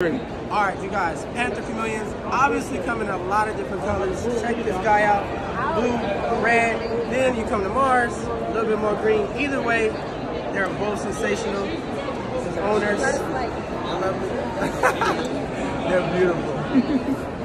All right, you guys, Panther Chameleons obviously come in a lot of different colors. Check this guy out, blue, red. Then you come to Mars, a little bit more green. Either way, they're both sensational. His owners, I love them. they're beautiful.